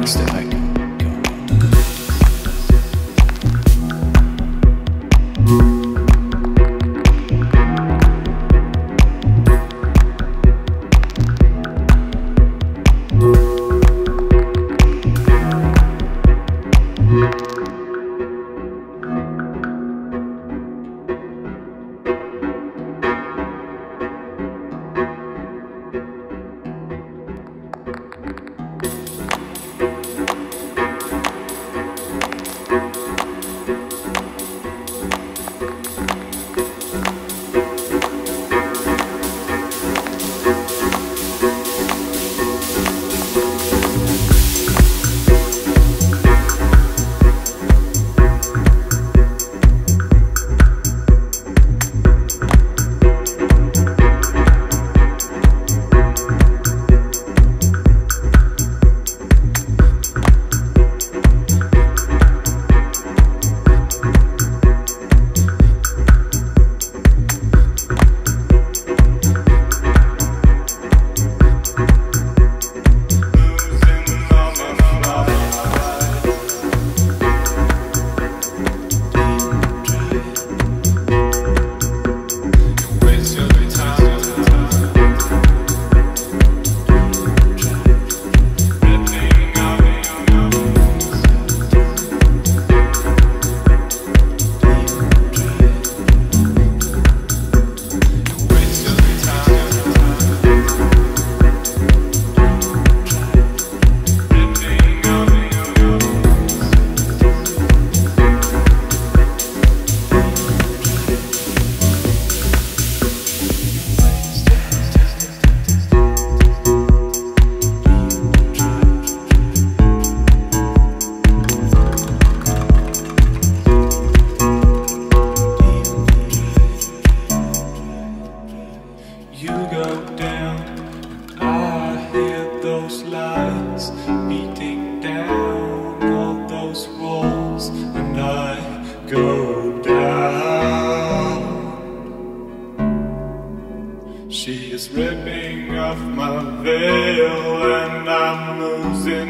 with every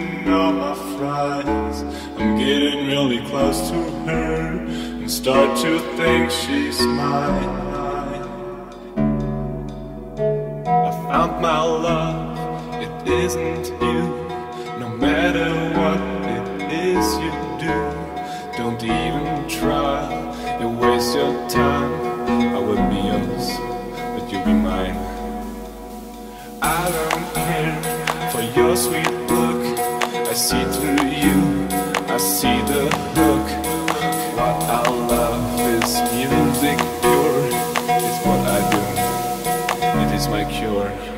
losing all my fries. I'm getting really close to her, and start to think she's mine. I found my love, it isn't you. No matter what it is you do, don't even try. You waste your time. I will be yours, but you'll be mine. I don't care for your sweet. I see through you, I see the hook. What I love is music pure, is what I do. It is my cure.